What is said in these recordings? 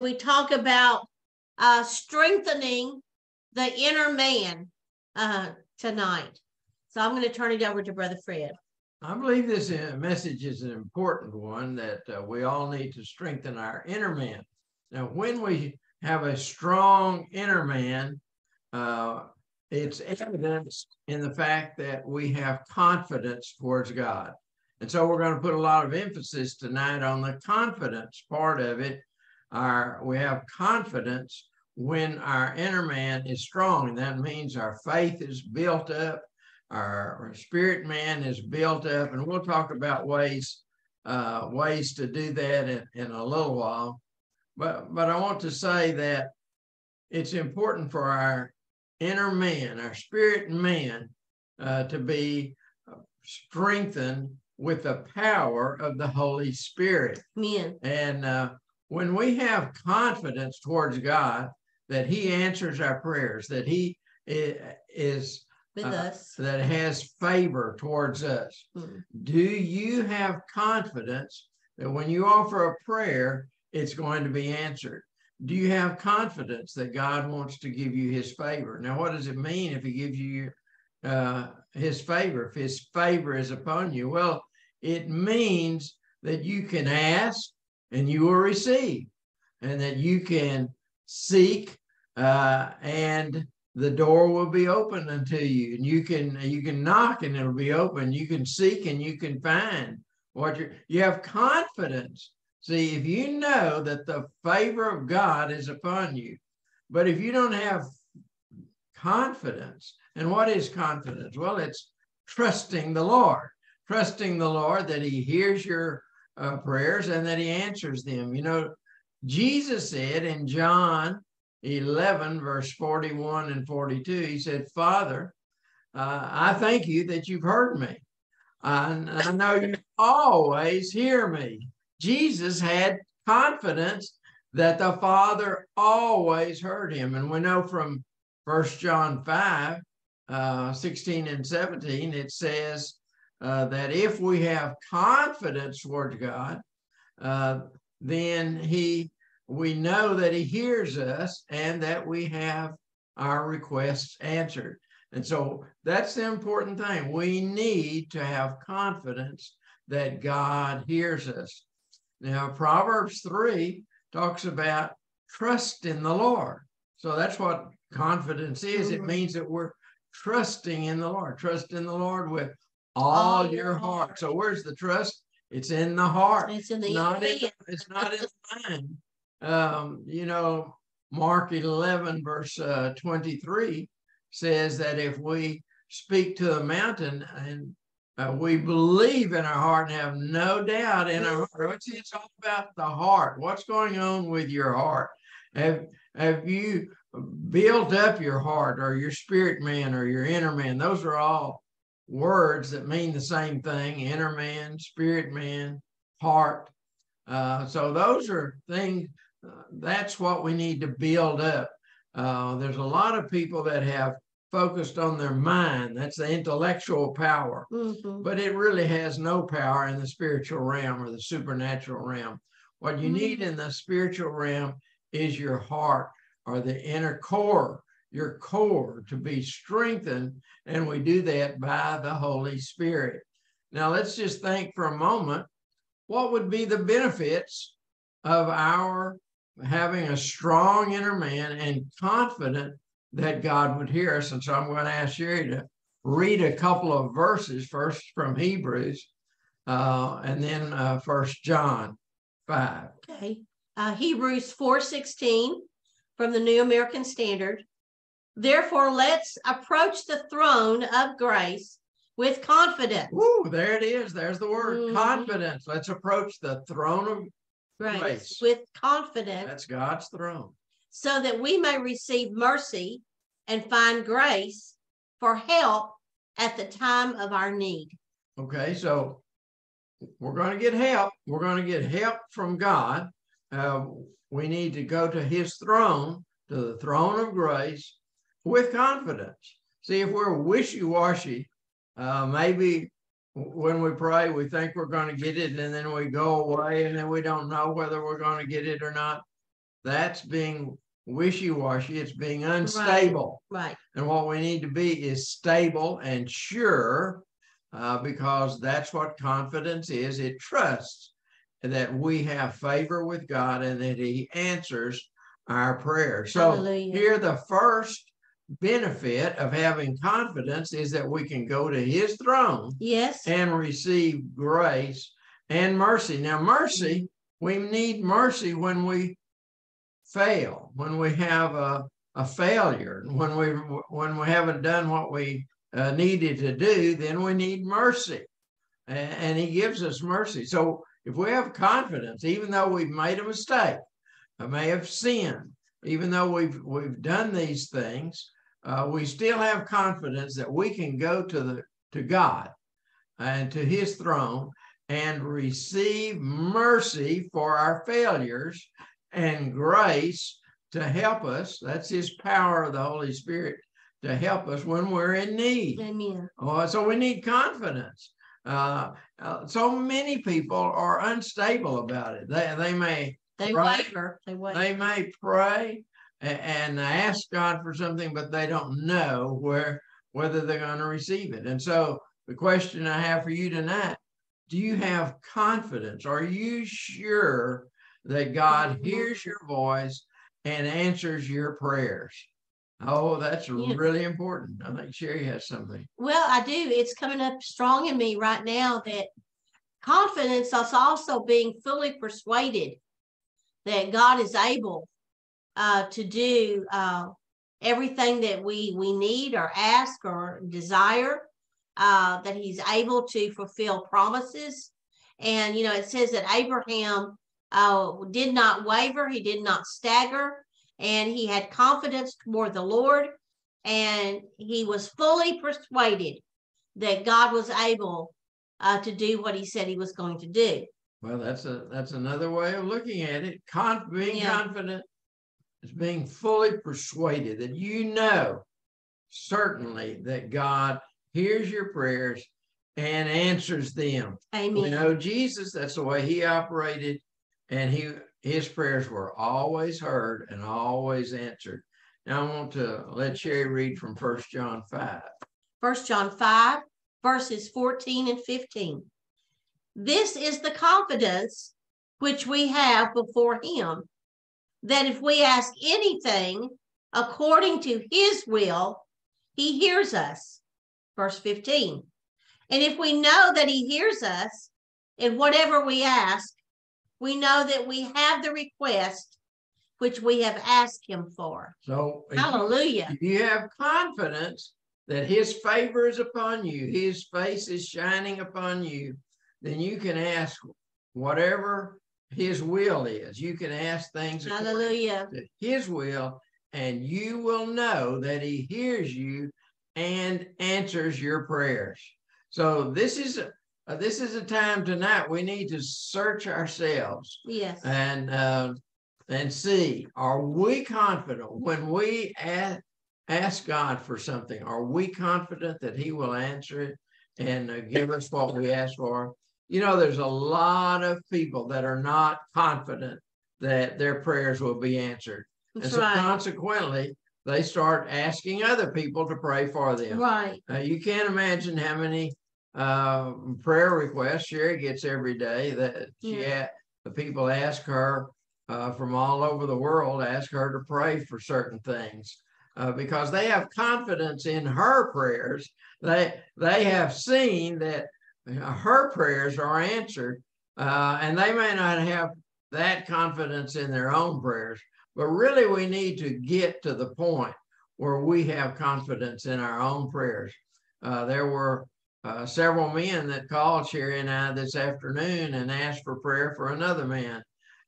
we talk about uh, strengthening the inner man uh, tonight. So I'm going to turn it over to Brother Fred. I believe this uh, message is an important one that uh, we all need to strengthen our inner man. Now, when we have a strong inner man, uh, it's evidenced in the fact that we have confidence towards God. And so we're going to put a lot of emphasis tonight on the confidence part of it. Our we have confidence when our inner man is strong, and that means our faith is built up, our, spirit man is built up, and we'll talk about ways uh, ways to do that in, in a little while. But but I want to say that it's important for our inner man, our spirit man, uh, to be strengthened with the power of the Holy Spirit. Amen. And uh, when we have confidence towards God that He answers our prayers, that He is with uh, us, that has favor towards us, mm. do you have confidence that when you offer a prayer, it's going to be answered? Do you have confidence that God wants to give you His favor? Now, what does it mean if He gives you uh, His favor? If His favor is upon you, well, it means that you can ask and you will receive, and that you can seek uh, and the door will be open unto you. And you can you can knock and it'll be open. You can seek and you can find what you you have confidence. See if you know that the favor of god is upon you but if you don't have confidence and what is confidence? Well it's trusting the lord trusting the Lord that He hears your uh, prayers and that He answers them. You know, Jesus said in John 11, verse 41 and 42, He said, Father, uh, I thank you that you've heard me. I, I know you always hear me. Jesus had confidence that the Father always heard him. And we know from First John 5, uh, 16 and 17, it says, uh, that if we have confidence towards God, uh, then He we know that He hears us and that we have our requests answered. And so that's the important thing. We need to have confidence that God hears us. Now, Proverbs 3 talks about trust in the Lord. So that's what confidence is. It mm-hmm. means that we're trusting in the Lord, trust in the Lord with all, all your heart. So where's the trust? It's in the heart. It's in the not in, it's not in the mind. Um, you know, Mark 11, verse uh, 23 says that if we speak to the mountain and uh, we believe in our heart and have no doubt in our heart. It's, it's all about the heart. What's going on with your heart? Have, have you built up your heart or your spirit man or your inner man? Those are all words that mean the same thing inner man, spirit man, heart. Uh, so those are things, uh, that's what we need to build up. Uh, there's a lot of people that have focused on their mind. That's the intellectual power, mm-hmm. but it really has no power in the spiritual realm or the supernatural realm. What you mm-hmm. need in the spiritual realm is your heart or the inner core your core to be strengthened. And we do that by the Holy Spirit. Now, let's just think for a moment what would be the benefits of our having a strong inner man and confident that God would hear us. And so I'm going to ask Sherry to read a couple of verses, first from Hebrews uh, and then uh, First John 5. Okay. Uh, Hebrews 4.16 from the New American Standard. Therefore, let's approach the throne of grace with confidence. Ooh, there it is. There's the word mm-hmm. confidence. Let's approach the throne of grace, grace with confidence. That's God's throne. So that we may receive mercy and find grace for help at the time of our need. Okay, so we're going to get help. We're going to get help from God. Uh, we need to go to his throne, to the throne of grace, with confidence. See, if we're wishy washy, uh, maybe when we pray, we think we're going to get it, and then we go away, and then we don't know whether we're going to get it or not. that's being wishy-washy. It's being unstable. Right. And what we need to be is stable and sure, uh, because that's what confidence is. It trusts that we have favor with God and that He answers our prayers. So Hallelujah. here, the first benefit of having confidence is that we can go to His throne Yes. and receive grace and mercy. Now, mercy, we need mercy when we fail, when we have a, a failure, when we when we haven't done what we uh, needed to do, then we need mercy, and, and He gives us mercy. So if we have confidence, even though we've made a mistake, I may have sinned, even though we've we've done these things, uh, we still have confidence that we can go to the to God and to His throne and receive mercy for our failures and grace to help us. That's His power of the Holy Spirit to help us when we're in need. Amen. Oh, so we need confidence. Uh, uh, so many people are unstable about it. They they may They Right. waver. They waver. they may pray and ask God for something, but they don't know where whether they're going to receive it. And so the question I have for you tonight: Do you have confidence? Are you sure that God hears your voice and answers your prayers? Oh, that's Yeah. really important. I think Sherry has something. Well, I do. It's coming up strong in me right now that confidence is also being fully persuaded that God is able uh, to do uh, everything that we we need or ask or desire. Uh, that He's able to fulfill promises, and you know it says that Abraham uh, did not waver, he did not stagger, and he had confidence toward the Lord and he was fully persuaded that God was able uh, to do what he said he was going to do. Well, that's a that's another way of looking at it. Con- being Yeah. confident is being fully persuaded that you know certainly that God hears your prayers and answers them. Amen. You know Jesus, that's the way he operated, and he his prayers were always heard and always answered. Now I want to let Sherry read from First John 5. First John 5, verses 14 and 15. This is the confidence which we have before him, that if we ask anything according to his will, he hears us. Verse 15. And if we know that he hears us in whatever we ask, we know that we have the request which we have asked him for. So Hallelujah. If you have confidence that his favor is upon you, his face is shining upon you, then you can ask whatever his will is. You can ask things Hallelujah. to his will, and you will know that he hears you and answers your prayers. So this is a uh, this is a time tonight we need to search ourselves Yes. and uh, and see are we confident when we ask, ask God for something? Are we confident that He will answer it and uh, give us what we ask for? You know, there's a lot of people that are not confident that their prayers will be answered, and so right. consequently, they start asking other people to pray for them. Right. Uh, you can't imagine how many uh, prayer requests Sherry gets every day that she Yeah. a- the people ask her uh, from all over the world ask her to pray for certain things uh, because they have confidence in her prayers. They they have seen that her prayers are answered, uh, and they may not have that confidence in their own prayers. But really, we need to get to the point where we have confidence in our own prayers. Uh, there were uh, several men that called Sherry and I this afternoon and asked for prayer for another man.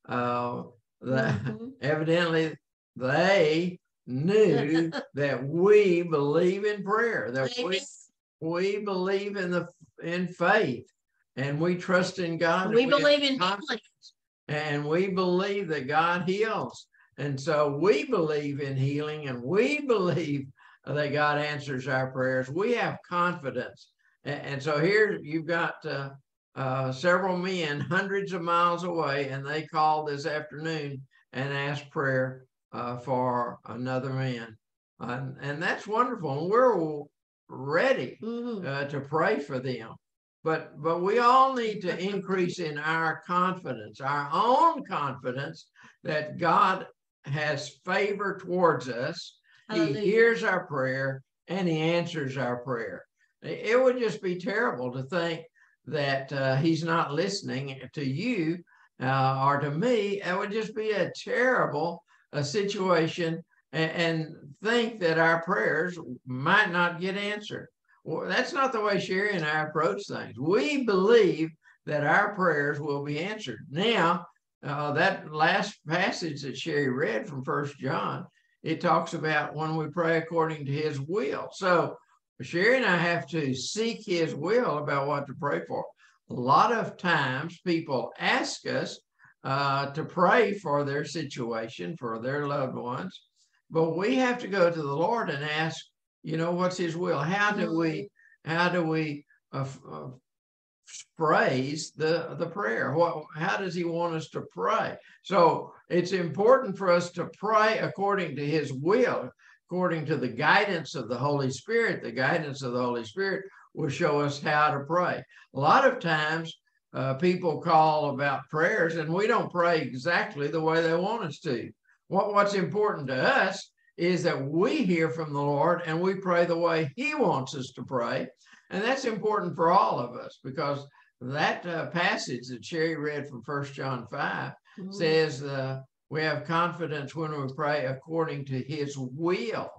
Uh, that Mhm. evidently they knew that we believe in prayer, that we we believe in the in faith, and we trust in God. We believe in healing. and we believe that God heals. And so we believe in healing and we believe that God answers our prayers. We have confidence. And, so here you've got uh, uh, several men hundreds of miles away, and they called this afternoon and ask prayer uh, for another man. And, and that's wonderful. And we're ready Mhm. uh, to pray for them. But but we all need to increase in our confidence, our own confidence that God has favor towards us. He hears our prayer and he answers our prayer. It it would just be terrible to think that uh, he's not listening to you uh, or to me. It would just be a terrible uh, situation and, and think that our prayers might not get answered. Well, that's not the way Sherry and I approach things. We believe that our prayers will be answered. Now, uh, that last passage that Sherry read from First John, it talks about when we pray according to His will. So Sherry and I have to seek His will about what to pray for. A lot of times, people ask us uh, to pray for their situation, for their loved ones, but we have to go to the Lord and ask you know what's his will? How do we how do we uh, uh, phrase the the prayer? What how does he want us to pray? So it's important for us to pray according to his will according to the guidance of the holy spirit. The guidance of the holy spirit will show us how to pray. A lot of times uh, people call about prayers and we don't pray exactly the way they want us to what, what's important to us is that we hear from the Lord and we pray the way He wants us to pray. And that's important for all of us because that uh, passage that Sherry read from First John 5 Mhm. says uh, we have confidence when we pray according to His will.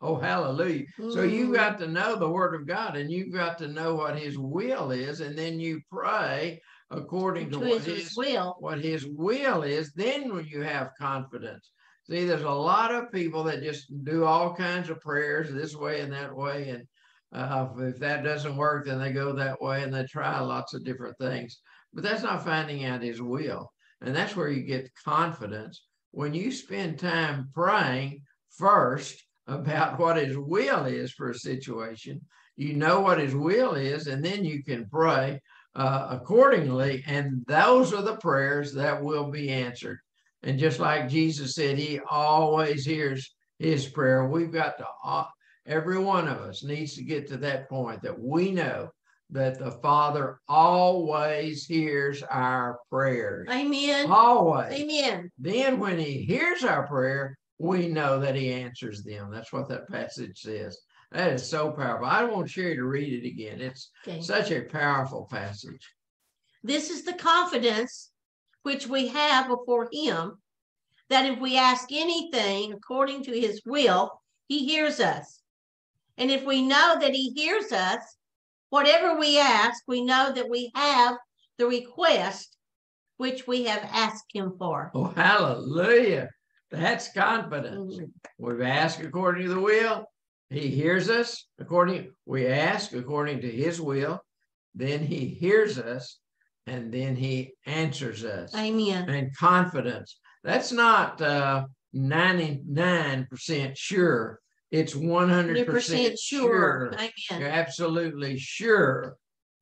Oh, hallelujah. So you've Mhm. got to know the Word of God and you've got to know what His will is, and then you pray according to, to what his, His will. what his will is, then when you have confidence. See, there's a lot of people that just do all kinds of prayers this way and that way. And uh, if that doesn't work, then they go that way and they try lots of different things. But that's not finding out his will. And that's where you get confidence when you spend time praying first about what his will is for a situation. You know what his will is, and then you can pray uh, accordingly. And those are the prayers that will be answered. And just like Jesus said, he always hears his prayer. We've got to, uh, every one of us needs to get to that point that we know that the Father always hears our prayers. Amen. Always. Amen. Then when he hears our prayer, we know that he answers them. That's what that passage says. That is so powerful. I want Sherry to read it again. It's Okay. such a powerful passage. This is the confidence which we have before him that if we ask anything according to his will, he hears us. And if we know that he hears us, whatever we ask, we know that we have the request which we have asked him for. Oh, hallelujah. That's confidence. Mhm. We've asked according to the will. He hears us according, we ask according to his will. Then he hears us and then he answers us. Amen. And confidence. That's not uh, 99% sure. It's 100% 100% sure. sure. Amen. You're absolutely sure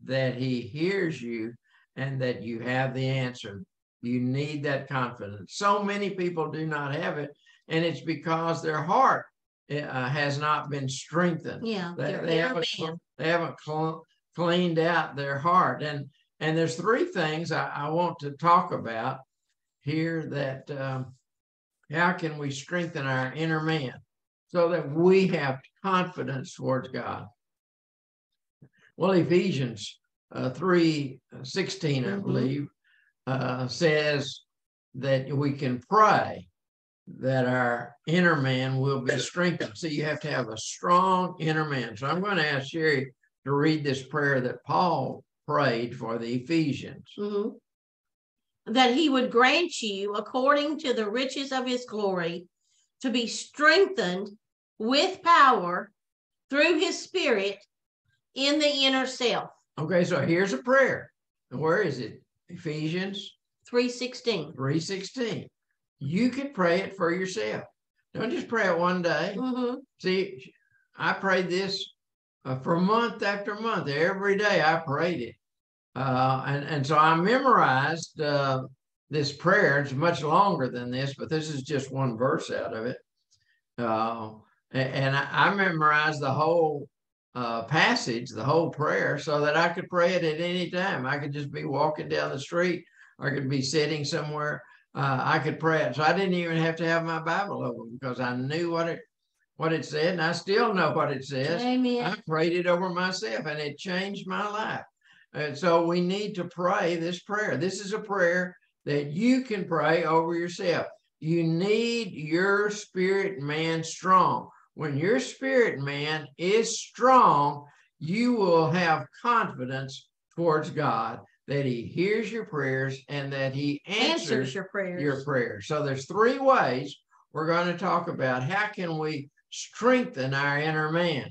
that he hears you and that you have the answer. You need that confidence. So many people do not have it, and it's because their heart uh, has not been strengthened. Yeah. They, they haven't, man. they haven't cl- cleaned out their heart. And and there's three things I, I want to talk about here that um, how can we strengthen our inner man so that we have confidence towards God. Well, Ephesians uh, 3 16, I Mhm. believe, uh, says that we can pray that our inner man will be strengthened. So you have to have a strong inner man. So I'm going to ask Sherry to read this prayer that Paul prayed for the Ephesians. Mhm. That he would grant you, according to the riches of his glory, to be strengthened with power through his spirit in the inner self. Okay, so here's a prayer. Where is it? Ephesians 316. 3:16. You can pray it for yourself. Don't just pray it one day. Mhm. See, I prayed this uh, for month after month. Every day I prayed it. Uh, and, and so I memorized uh, this prayer. It's much longer than this, but this is just one verse out of it. Uh, and I, I memorized the whole uh, passage, the whole prayer, so that I could pray it at any time. I could just be walking down the street, I could be sitting somewhere. Uh, I could pray it, so I didn't even have to have my Bible open because I knew what it what it said, and I still know what it says. Amen. I prayed it over myself, and it changed my life. And so we need to pray this prayer. This is a prayer that you can pray over yourself. You need your spirit man strong. When your spirit man is strong, you will have confidence towards God that he hears your prayers and that he answers, Answers your prayers. your prayers. So there's three ways we're going to talk about how can we strengthen our inner man.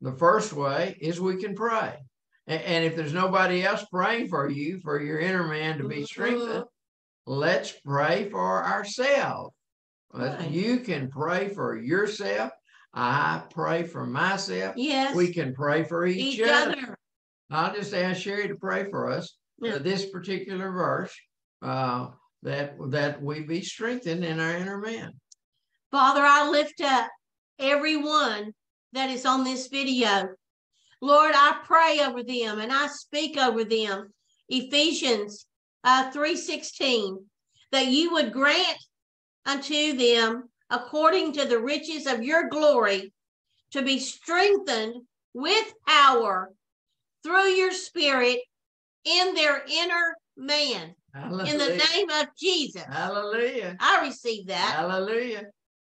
The first way is we can pray. And if there's nobody else praying for you, for your inner man to be strengthened, let's pray for ourselves. Right. You can pray for yourself. I pray for myself. Yes. We can pray for each, each other. other. I'll just ask Sherry to pray for us. Yeah. uh, this particular verse, uh, that that we be strengthened in our inner man. Father, I lift up everyone that is on this video. Lord, I pray over them and I speak over them. Ephesians uh, 3.16, that you would grant unto them according to the riches of your glory to be strengthened with power through your spirit in their inner man. Hallelujah. In the name of Jesus. Hallelujah. I receive that. Hallelujah.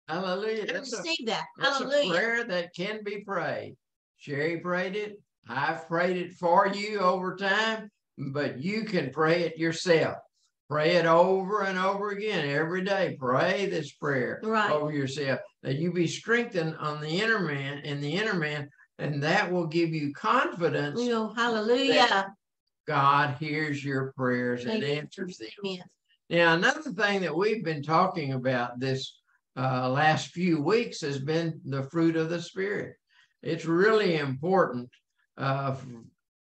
Hallelujah. I That's a, receive that. that's a prayer that can be prayed. Sherry prayed it. I've prayed it for you over time, but you can pray it yourself. Pray it over and over again every day. Pray this prayer Right. over yourself that you be strengthened on the inner man in the inner man, and that will give you confidence. Know, hallelujah. God hears your prayers and Thank you. answers them. Amen. Now, another thing that we've been talking about this uh, last few weeks has been the fruit of the Spirit. It's really important uh,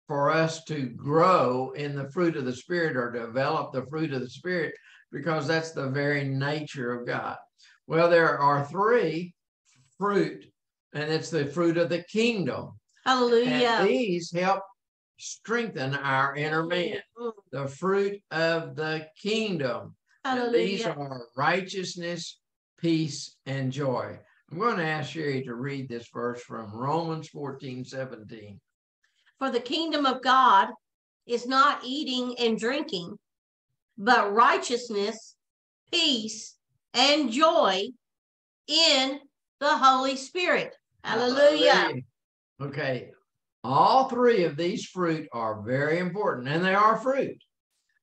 for us to grow in the fruit of the Spirit or develop the fruit of the Spirit because that's the very nature of God. Well, there are three fruit, and it's the fruit of the kingdom. And Hallelujah. these help strengthen our inner man Mm, the fruit of the kingdom. And these are righteousness, peace, and joy. I'm going to ask Sherry to read this verse from Romans 14 17. For the kingdom of God is not eating and drinking, but righteousness, peace, and joy in the Holy Spirit. Hallelujah. Okay. All three of these fruit are very important, and they are fruit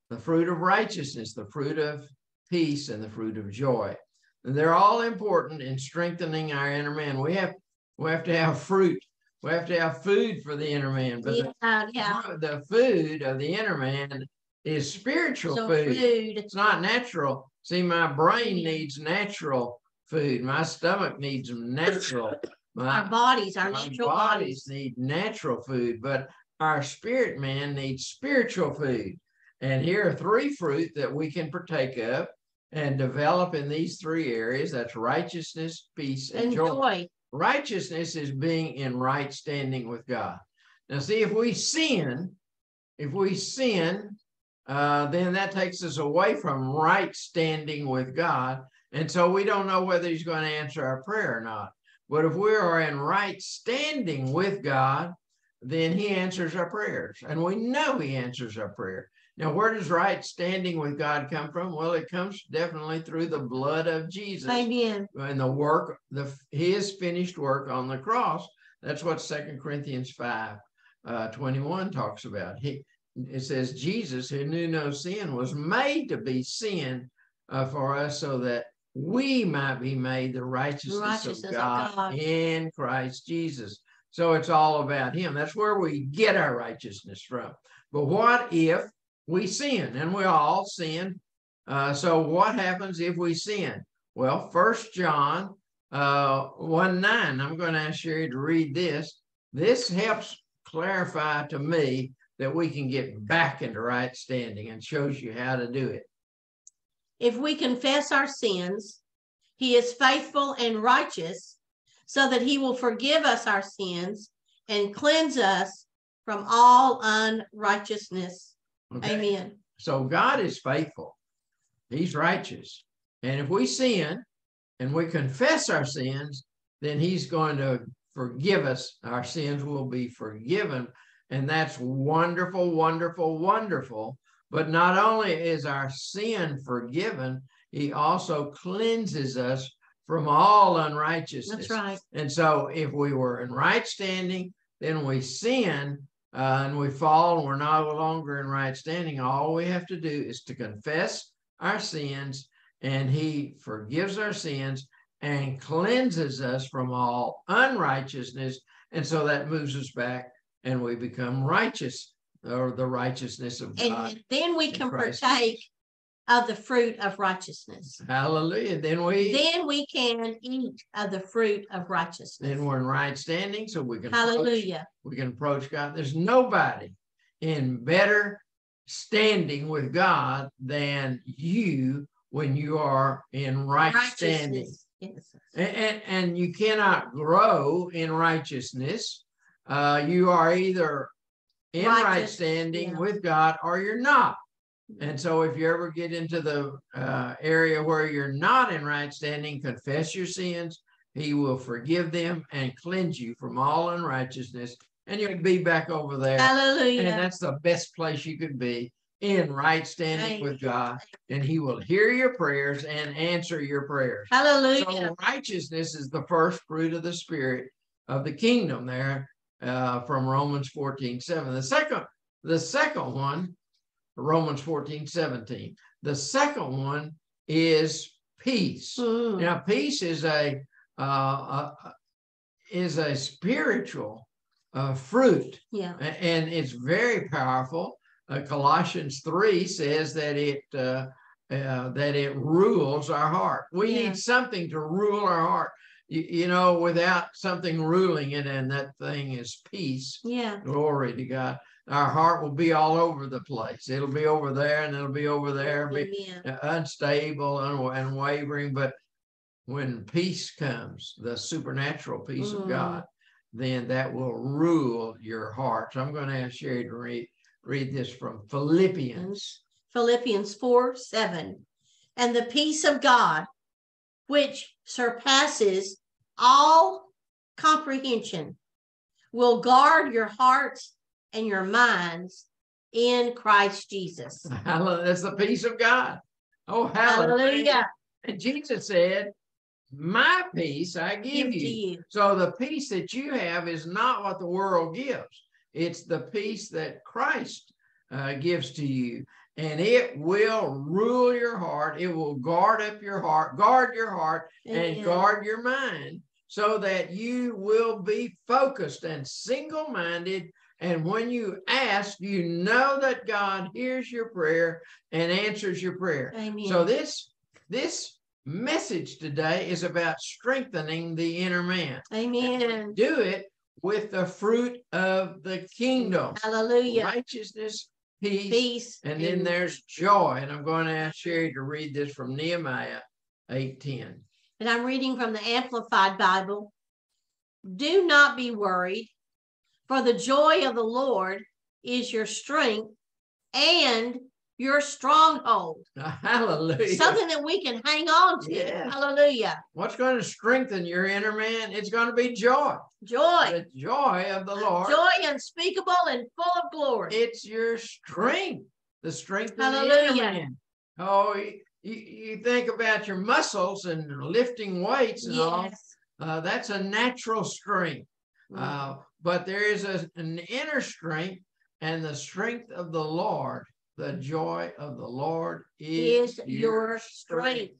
the fruit of righteousness, the fruit of peace, and the fruit of joy. And they're all important in strengthening our inner man. We have we have to have fruit. We have to have food for the inner man. But the Yeah, yeah. the food of the inner man is spiritual So food. food. It's not natural. See, my brain needs natural food. My stomach needs natural. My, Our bodies, our natural bodies bodies. need natural food, but our spirit man needs spiritual food. And here are three fruit that we can partake of and develop in these three areas. That's righteousness, peace, and, And joy. joy. Righteousness is being in right standing with God. Now, see, if we sin, if we sin, uh, then that takes us away from right standing with God. And so we don't know whether He's going to answer our prayer or not. But if we are in right standing with God, then He answers our prayers. And we know He answers our prayer. Now, where does right standing with God come from? Well, it comes definitely through the blood of Jesus Amen. and the work, the his finished work on the cross. That's what Second Corinthians 5 uh, 21 talks about. He it says Jesus, who knew no sin, was made to be sin uh, for us so that we might be made the righteousness, Righteousness of, of God God. in Christ Jesus. So it's all about him. That's where we get our righteousness from. But what if we sin? And we all sin. Uh, so what happens if we sin? Well, First John uh, 1 9, I'm going to ask Sherry to read this. This helps clarify to me that we can get back into right standing and shows you how to do it. if we confess our sins, he is faithful and righteous so that he will forgive us our sins and cleanse us from all unrighteousness. Okay. Amen. So God is faithful. He's righteous. And if we sin and we confess our sins, then he's going to forgive us. Our sins will be forgiven. And that's wonderful, wonderful, wonderful. But not only is our sin forgiven, he also cleanses us from all unrighteousness. That's right. And so if we were in right standing, then we sin uh, and we fall and we're no longer in right standing. All we have to do is to confess our sins and he forgives our sins and cleanses us from all unrighteousness. And so that moves us back and we become righteous or the righteousness of God. And then we can Christ partake of the fruit of righteousness. Hallelujah. Then we Then we can eat of the fruit of righteousness. then we're in right standing, so we can approach, Hallelujah. we can approach God. There's nobody in better standing with God than you when you are in right standing. Yes. And, and, and you cannot grow in righteousness. Uh, you are either in right standing yeah. with God or you're not. And so if you ever get into the uh, area where you're not in right standing, confess your sins. He will forgive them and cleanse you from all unrighteousness. And you'll be back over there. Hallelujah. And that's the best place you could be in right standing with God. And he will hear your prayers and answer your prayers. Hallelujah. So righteousness is the first fruit of the spirit of the kingdom there uh, from Romans 14, 7. The second, the second one, Romans 14, 17. The second one is peace. Mm. Now, peace is a uh, uh, is a spiritual uh, fruit, Yeah. and it's very powerful. Uh, Colossians three says that it uh, uh, that it rules our heart. We Yeah. need something to rule our heart. You, you know, without something ruling it, and that thing is peace. Yeah. Glory to God. Our heart will be all over the place. It'll be over there, and it'll be over there. Be, Amen. unstable and, and wavering. But when peace comes, the supernatural peace Mhm. of God, then that will rule your heart. So I'm going to ask Sherry to read, read this from Philippians. Philippians 4 7. And the peace of God, which surpasses all comprehension, will guard your hearts and your minds in Christ Jesus. Hallelujah. That's the peace of God. Oh, hallelujah. Hallelujah. And Jesus said, My peace I give, Give you. you. So the peace that you have is not what the world gives. It's the peace that Christ uh, gives to you. And it will rule your heart. It will guard up your heart, guard your heart, and guard your mind so that you will be focused and single minded. And when you ask, you know that God hears your prayer and answers your prayer. Amen. So this this message today is about strengthening the inner man. Amen. Do it with the fruit of the kingdom. Hallelujah. Righteousness, peace, Peace. and then there's joy. And I'm going to ask Sherry to read this from Nehemiah 8:10. And I'm reading from the Amplified Bible. Do not be worried, for the joy of the Lord is your strength and your stronghold. Hallelujah. Something that we can hang on to. Hallelujah. What's going to strengthen your inner man? It's going to be joy. Joy. The joy of the Lord. Joy unspeakable and full of glory. It's your strength, the strength of the inner Hallelujah. man. Oh, you, you think about your muscles and lifting weights and all. Yes. Uh, that's a natural strength. Mm. Uh, but there is a, an inner strength, and the strength of the Lord, the joy of the Lord is, is your strength.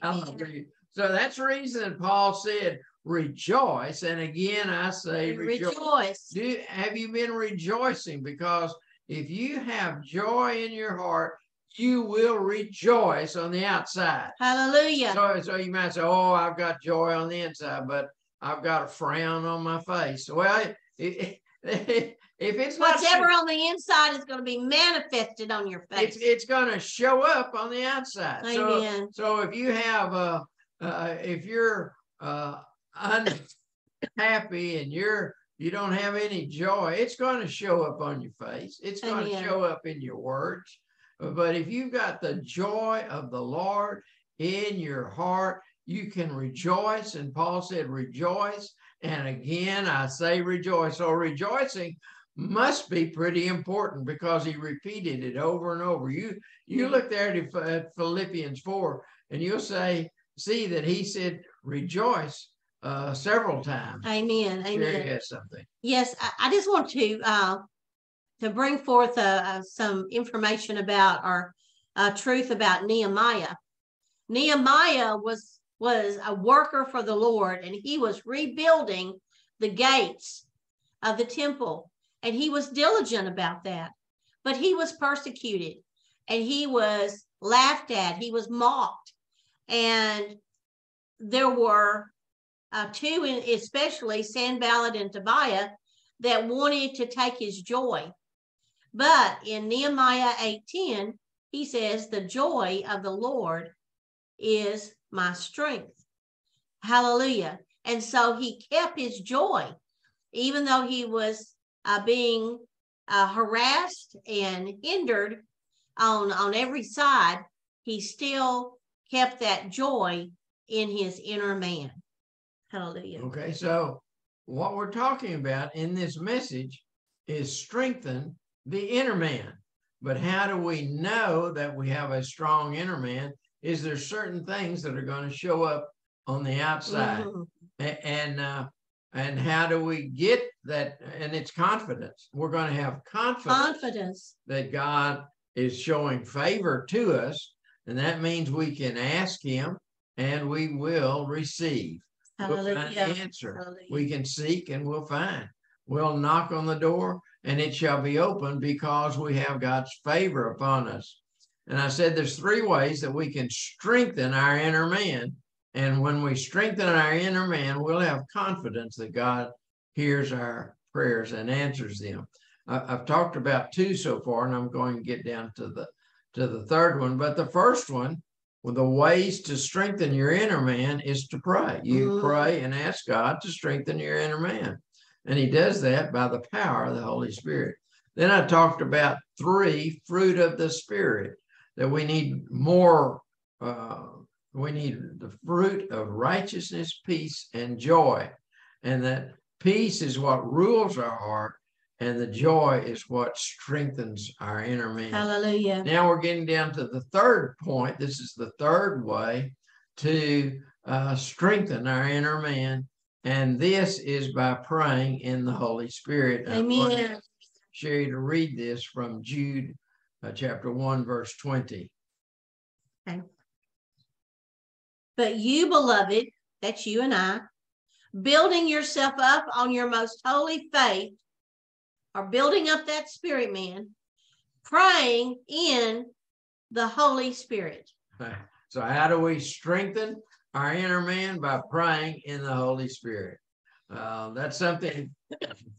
Hallelujah. So that's the reason Paul said, rejoice. And again, I say, rejoice. Rejoice. Do have you been rejoicing? Because if you have joy in your heart, you will rejoice on the outside. Hallelujah. So, so you might say, "Oh, I've got joy on the inside, but I've got a frown on my face." Well, it, it, if it's not Whatever on the inside is going to be manifested on your face. it's it's going to show up on the outside. So Amen. so if you have uh, uh if you're uh unhappy and you're you don't have any joy, it's going to show up on your face. It's going to show up in your words. But if you've got the joy of the Lord in your heart, you can rejoice. And Paul said, rejoice. And again, I say rejoice. So rejoicing must be pretty important because he repeated it over and over. You you look there at Philippians 4 and you'll say, see that he said rejoice uh, several times. Amen. Amen. something. Yes, I, I just want to uh, to bring forth uh, uh, some information about or uh, truth about Nehemiah. Nehemiah was was a worker for the Lord, and he was rebuilding the gates of the temple, and he was diligent about that. But he was persecuted, and he was laughed at. He was mocked, and there were uh, two, especially Sanballat and Tobiah, that wanted to take his joy. But in Nehemiah 8:10, he says, "The joy of the Lord is my strength." Hallelujah. And so he kept his joy, even though he was uh, being uh, harassed and hindered on, on every side, he still kept that joy in his inner man. Hallelujah. Okay, so what we're talking about in this message is strengthen the inner man. But how do we know that we have a strong inner man? Is there certain things that are going to show up on the outside? Mhm. And uh, and how do we get that? And it's confidence. We're going to have confidence Confidence. that God is showing favor to us, and that means we can ask Him and we will receive. We'll find answer. Hallelujah. We can seek and we'll find. We'll knock on the door and it shall be open because we have God's favor upon us. And I said there's three ways that we can strengthen our inner man. And when we strengthen our inner man, we'll have confidence that God hears our prayers and answers them. I've talked about two so far, and I'm going to get down to the to the third one. But the first one, well, the ways to strengthen your inner man is to pray. You Mhm. pray and ask God to strengthen your inner man. And he does that by the power of the Holy Spirit. Then I talked about three fruit of the Spirit that we need more. Uh, we need the fruit of righteousness, peace, and joy. And that peace is what rules our heart, and the joy is what strengthens our inner man. Hallelujah. Now we're getting down to the third point. This is the third way to uh, strengthen our inner man. And this is by praying in the Holy Spirit. Want Amen. Sherry to read this from Jude uh, chapter 1, verse 20. Okay. But you, beloved, that's you and I, building yourself up on your most holy faith, or building up that spirit man, praying in the Holy Spirit. So, how do we strengthen our inner man? By praying in the Holy Spirit. Uh, that's something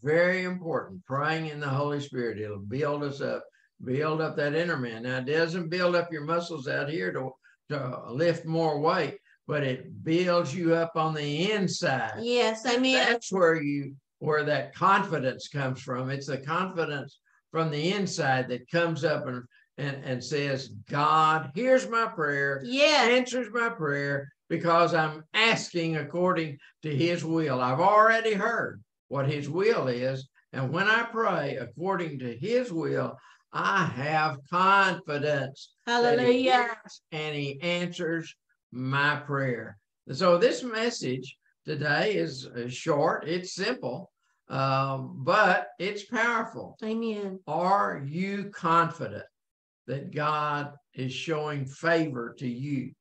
very important. Praying in the Holy Spirit. It'll build us up, build up that inner man. Now, it doesn't build up your muscles out here to, to lift more weight, but it builds you up on the inside. Yes, I mean That's where you where that confidence comes from. It's the confidence from the inside that comes up and and, and says, God, here's my prayer, Yes, answers my prayer because I'm asking according to his will. I've already heard what his will is. And when I pray according to his will, I have confidence that he hallelujah. and he answers my prayer. So this message today is, is short, it's simple, um, but it's powerful. Amen. Are you confident that God is showing favor to you?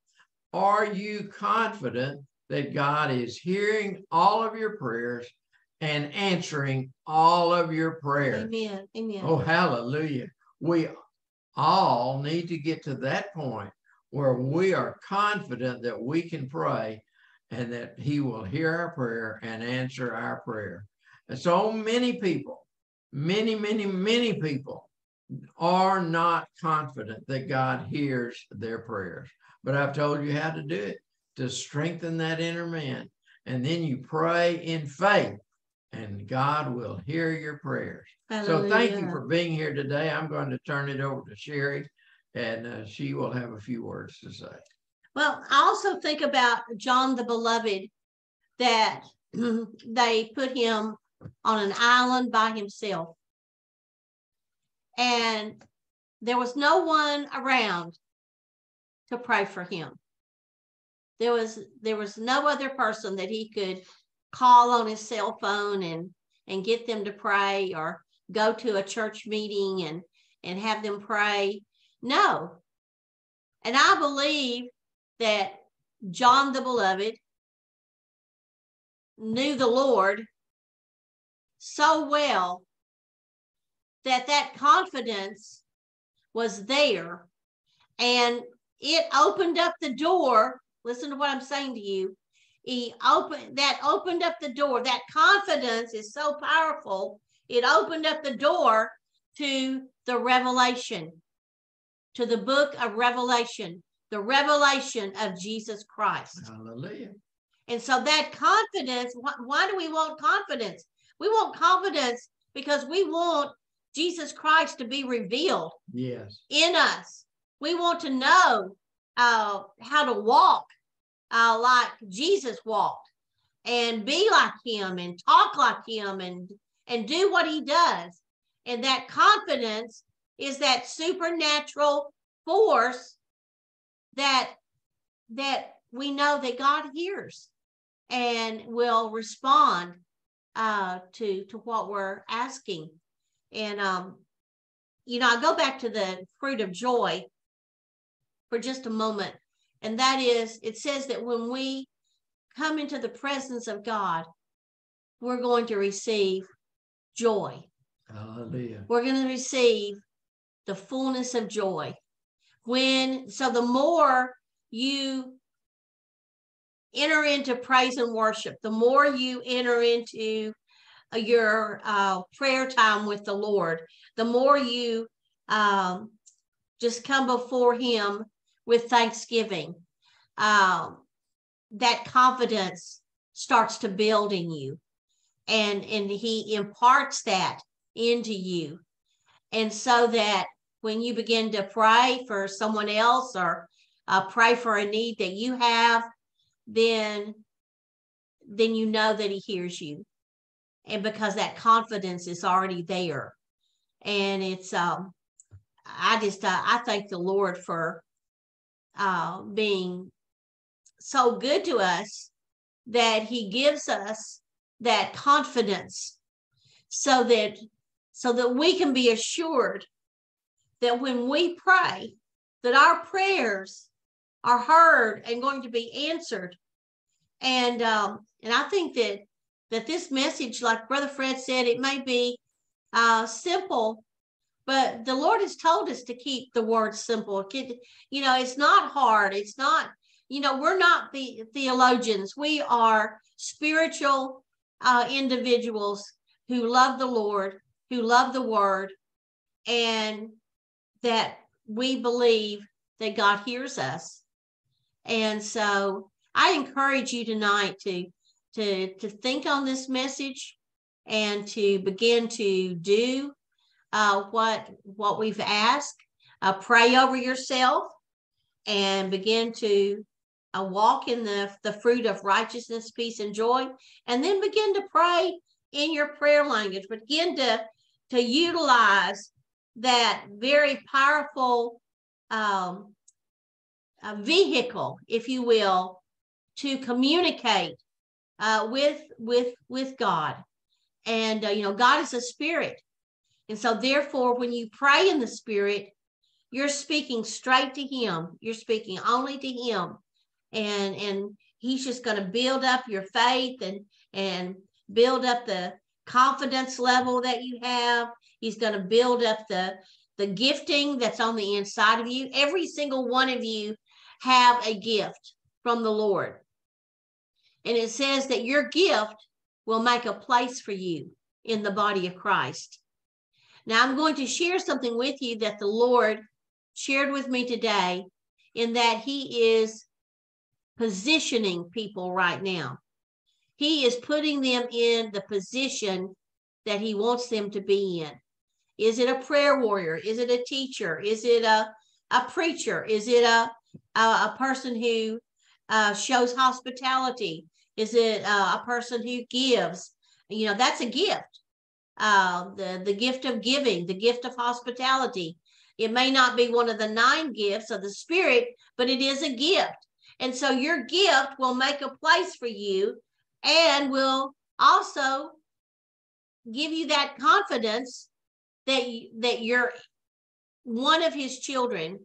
Are you confident that God is hearing all of your prayers and answering all of your prayers? Amen. Amen. Oh, hallelujah. We all need to get to that point where we are confident that we can pray and that He will hear our prayer and answer our prayer. And so many people many, many, many people are not confident that God hears their prayers. But I've told you how to do it to strengthen that inner man. And then you pray in faith, and God will hear your prayers. Hallelujah. So thank you for being here today. I'm going to turn it over to Sherry, and uh, she will have a few words to say. Well, I also think about John the Beloved that they put him on an island by himself. And there was no one around to pray for him. There was there was no other person that he could call on his cell phone and and get them to pray or go to a church meeting and and have them pray. No. And I believe that John the Beloved knew the Lord so well that that confidence was there and it opened up the door. Listen to what i'm saying to you. He opened that opened up the door. That confidence is so powerful. It opened up the door to the revelation to the book of revelation the revelation of jesus christ. Hallelujah. And so that confidence why, why do we want confidence? We want confidence because we want Jesus Christ to be revealed yes. in us. We want to know uh, how to walk uh, like Jesus walked and be like him and talk like him and and do what he does. And that confidence is that supernatural force that that we know that God hears and will respond uh, to to what we're asking. And um, you know, I go back to the fruit of joy for just a moment, and that is, it says that when we come into the presence of God, we're going to receive joy. Hallelujah. We're going to receive the fullness of joy. When so the more you enter into praise and worship, the more you enter into uh, your uh, prayer time with the Lord, the more you um, just come before Him with thanksgiving, um, that confidence starts to build in you, and and He imparts that into you, and so that when you begin to pray for someone else or uh, pray for a need that you have then then you know that he hears you. And because that confidence is already there. And it's um i just uh, i thank the lord for uh being so good to us that he gives us that confidence so that so that we can be assured that when we pray that our prayers are heard and going to be answered. And um, and I think that that this message, like Brother Fred said, it may be uh, simple, but the Lord has told us to keep the word simple. You know, it's not hard. It's not, you know, we're not the theologians. We are spiritual uh, individuals who love the Lord, who love the word, and that we believe that God hears us and so I encourage you tonight to to to think on this message and to begin to do uh, what what we've asked. Uh, pray over yourself and begin to uh, walk in the the fruit of righteousness, peace, and joy, and then begin to pray in your prayer language. Begin to to utilize that very powerful um, a vehicle, if you will, to communicate uh, with with with God. And uh, you know, God is a spirit, and so therefore, when you pray in the spirit, you're speaking straight to Him. You're speaking only to Him, and and He's just going to build up your faith and and build up the confidence level that you have. He's going to build up the the gifting that's on the inside of you. Every single one of you have a gift from the Lord. And it says that your gift will make a place for you in the body of Christ. Now, I'm going to share something with you that the Lord shared with me today, in that He is positioning people right now. He is putting them in the position that He wants them to be in. Is it a prayer warrior? Is it a teacher? Is it a, a preacher? Is it a, a, a person who uh, shows hospitality? Is it uh, a person who gives? You know, that's a gift. Uh, the, the gift of giving, the gift of hospitality. It may not be one of the nine gifts of the Spirit, but it is a gift. And so your gift will make a place for you and will also give you that confidence that, that you're one of his children